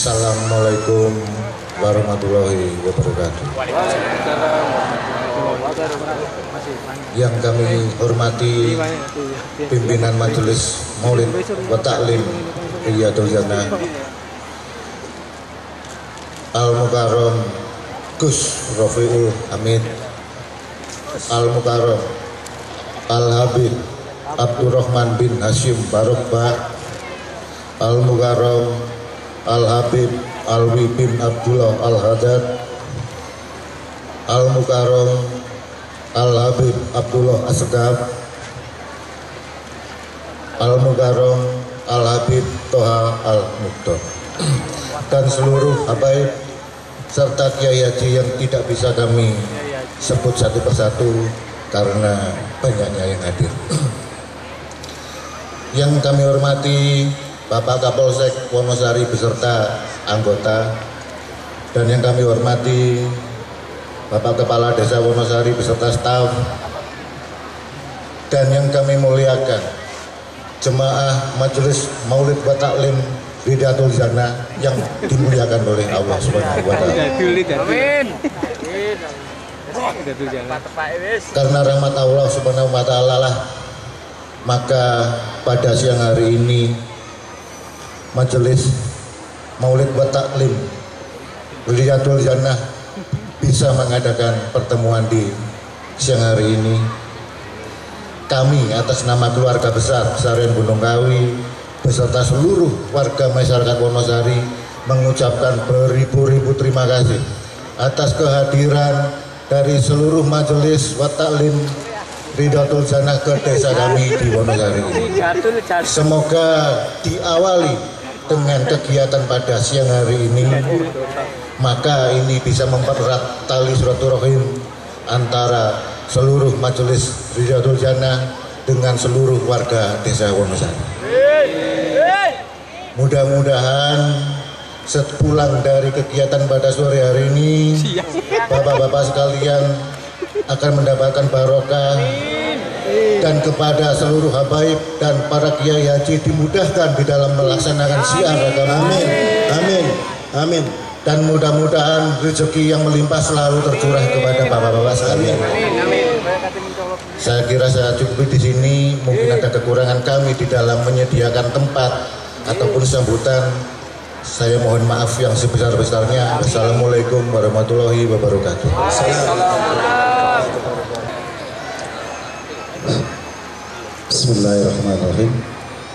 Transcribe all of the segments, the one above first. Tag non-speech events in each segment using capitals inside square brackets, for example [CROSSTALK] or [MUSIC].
Assalamualaikum warahmatullahi wabarakatuh. Yang kami hormati pimpinan Majelis Maulid wa Ta'lim Riyadul Jannah Al Mukarram Gus Rafiul Hamid Al Mukarram Al Habib Abdurrahman bin Hashim Barokbah Al Mukarram Al Habib Alwi bin Abdullah Al Haddad Al Mukarram Al Habib Abdullah Asgab Al Mukarram Al Habib Toha Al Muktor dan seluruh habaib serta kiai haji yang tidak bisa kami sebut satu persatu karena banyaknya yang hadir. [CLEARS THROAT] yang kami hormati Bapak Kapolsek Wonosari beserta anggota dan yang kami hormati Bapak Kepala Desa Wonosari beserta staf dan yang kami muliakan jemaah Majelis Maulid wa Taklim Ridatul Jannah yang dimuliakan oleh Allah Subhanahu wa taala. Amin. Karena rahmat Allah Subhanahu wa taala lah maka pada siang hari ini Majelis Maulid wa Taklim Jannah bisa mengadakan pertemuan di siang hari ini. Kami atas nama keluarga besar Pesarian Gunung Kawi beserta seluruh warga masyarakat Wonosari mengucapkan beribu-ribu terima kasih atas kehadiran dari seluruh majelis wataklim Ridatul Jannah ke desa kami di Wonosari ini. Semoga diawali dengan kegiatan pada siang hari ini maka ini bisa mempererat tali silaturahim antara seluruh majelis Ridatul Jannah dengan seluruh warga desa Wonosari. Mudah-mudahan sepulang dari kegiatan pada sore hari ini, bapak-bapak sekalian akan mendapatkan barokah dan kepada seluruh habaib dan para kiai haji dimudahkan di dalam melaksanakan siar agama. Amin, amin, amin. Dan mudah-mudahan rezeki yang melimpah selalu tercurah kepada bapak-bapak sekalian. Saya kira saya cukup di sini. Mungkin ada kekurangan kami di dalam menyediakan tempat ataupun sambutan saya mohon maaf yang sebesar-besarnya. Assalamualaikum warahmatullahi wabarakatuh. Bismillahirrahmanirrahim.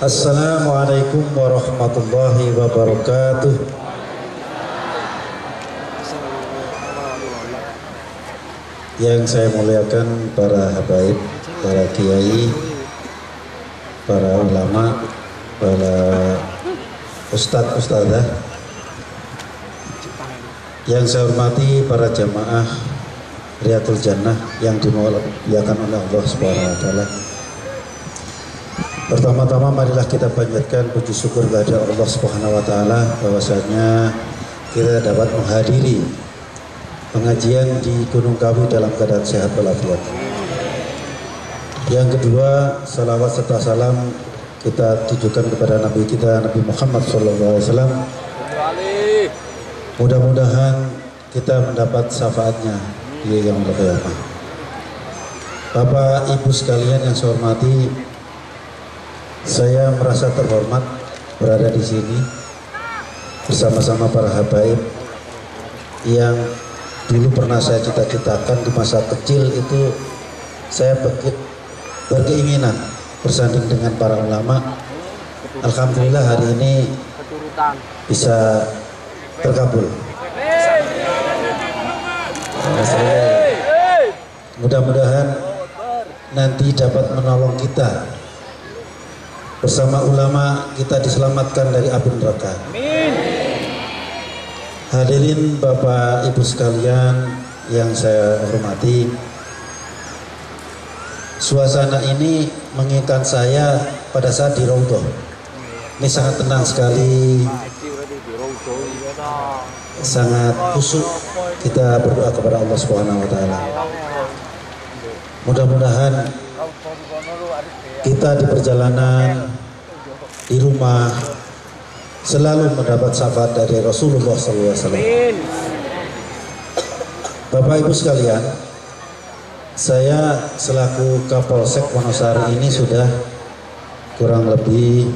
Assalamualaikum warahmatullahi wabarakatuh. Yang saya muliakan para habaib, para kiai, para ulama, para ustadz ustadzah yang saya hormati para jamaah Riyatul Jannah yang dimuliakan oleh Allah Subhanahu wa taala. Pertama-tama marilah kita panjatkan puji syukur kepada Allah Subhanahu wa taala bahwasanya kita dapat menghadiri pengajian di Gunung Kawi dalam keadaan sehat walafiat. Yang kedua, salawat serta salam kita tujukan kepada Nabi kita Nabi Muhammad SAW. Mudah-mudahan kita mendapat syafaatnya di yang berkiamat. Bapak Ibu sekalian yang saya hormati, saya merasa terhormat berada di sini bersama-sama para habaib yang dulu pernah saya cita-citakan di masa kecil itu saya berkeinginan bersanding dengan para ulama. Alhamdulillah hari ini bisa terkabul. Mudah-mudahan nanti dapat menolong kita bersama ulama kita diselamatkan dari api neraka. Hadirin Bapak Ibu sekalian yang saya hormati, suasana ini mengingatkan saya pada saat di Raudhah. Ini sangat tenang sekali, sangat khusyuk kita berdoa kepada Allah Subhanahu wa taala. Mudah-mudahan kita di perjalanan, di rumah, selalu mendapat syafaat dari Rasulullah SAW. Bapak Ibu sekalian, saya selaku Kapolsek Wonosari ini sudah kurang lebih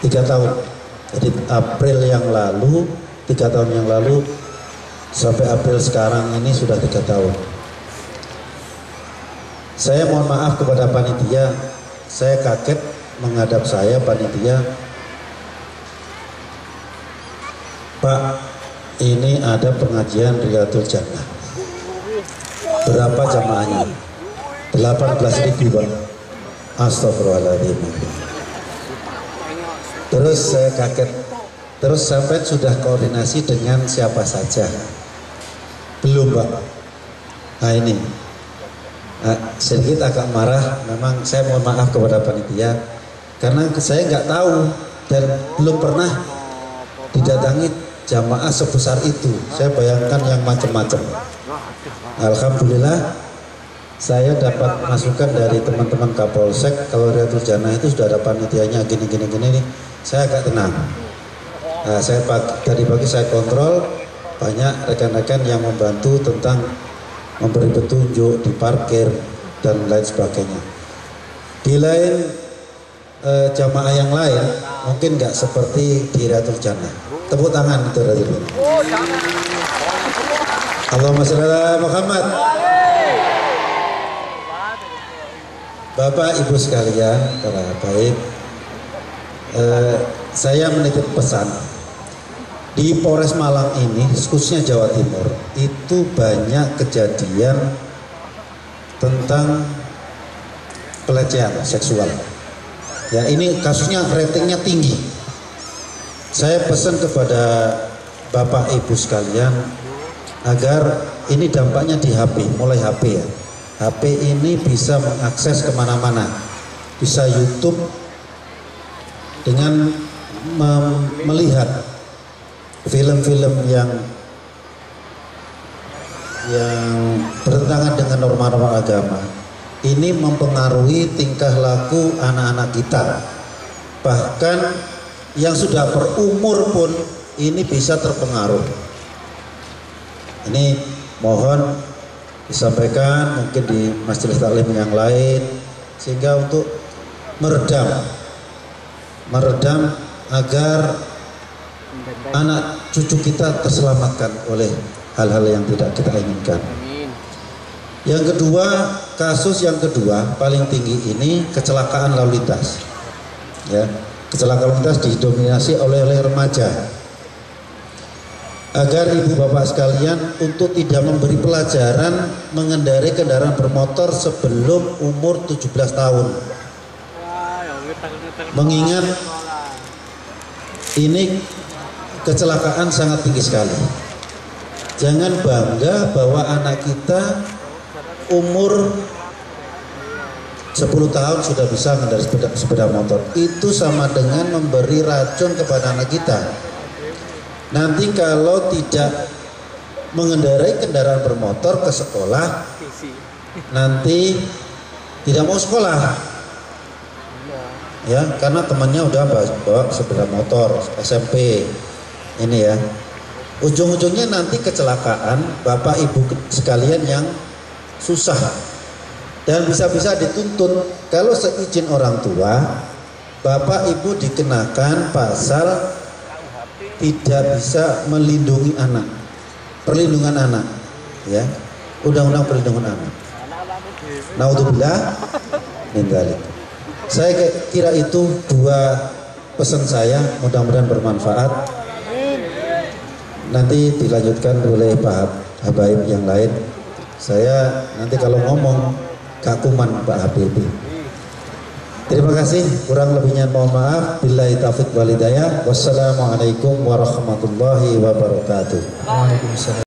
tiga tahun. Jadi April yang lalu, tiga tahun yang lalu sampai April sekarang ini sudah tiga tahun. Saya mohon maaf kepada panitia, saya kaget menghadap saya panitia. Pak ini ada pengajian Riyadul Jannah. Berapa jamaahnya? 18 ribu Pak. Astagfirullahaladzim. Terus saya kaget. Terus sampai sudah koordinasi dengan siapa saja? Belum Pak. Nah ini nah, sedikit agak marah. Memang saya mohon maaf kepada panitia. Karena saya nggak tahu dan belum pernah didatangi jamaah sebesar itu. Saya bayangkan yang macam-macam. Alhamdulillah saya dapat masukan dari teman-teman Kapolsek kalau Riyadul Jannah itu sudah ada panitianya gini gini gini nih saya agak tenang. Nah, saya pagi, tadi pagi saya kontrol banyak rekan-rekan yang membantu tentang memberi petunjuk di parkir dan lain sebagainya di lain e, jamaah yang lain mungkin nggak seperti di Riyadul Jannah Tepuk tangan itu Rasul. Allahumma sholli Muhammad. Bapak Ibu sekalian, para baik, eh, saya menitip pesan di Polres Malang ini, khususnya Jawa Timur, itu banyak kejadian tentang pelecehan seksual. Ya, ini kasusnya ratingnya tinggi saya pesan kepada Bapak Ibu sekalian agar ini dampaknya di HP, mulai HP ya. HP ini bisa mengakses ke mana-mana, bisa YouTube dengan melihat film-film yang yang bertentangan dengan norma-norma agama ini mempengaruhi tingkah laku anak-anak kita bahkan yang sudah berumur pun ini bisa terpengaruh. Ini mohon disampaikan mungkin di majelis taklim yang lain sehingga untuk meredam meredam agar anak cucu kita terselamatkan oleh hal-hal yang tidak kita inginkan. Yang kedua, kasus yang kedua paling tinggi ini kecelakaan lalu lintas. Ya, kecelakaan lintas didominasi oleh, oleh remaja. Agar ibu bapak sekalian untuk tidak memberi pelajaran mengendarai kendaraan bermotor sebelum umur 17 tahun. Mengingat ini kecelakaan sangat tinggi sekali. Jangan bangga bahwa anak kita umur 10 tahun sudah bisa mengendarai sepeda, sepeda motor. Itu sama dengan memberi racun kepada anak kita. Nanti kalau tidak mengendarai kendaraan bermotor ke sekolah nanti tidak mau sekolah. Ya karena temannya udah bawa sepeda motor SMP ini ya. Ujung-ujungnya nanti kecelakaan bapak ibu sekalian yang susah dan bisa-bisa dituntut. Kalau seizin orang tua bapak ibu dikenakan pasal tidak bisa melindungi anak perlindungan anak ya. Undang-undang perlindungan anak. Naudzubillah min saya kira itu dua pesan saya mudah-mudahan bermanfaat nanti dilanjutkan oleh Pak Habaib yang lain saya nanti kalau ngomong kakuman Pak Habibie. Terima kasih, kurang lebihnya mohon maaf. Billahi taufik walidayah. Wassalamualaikum warahmatullahi wabarakatuh.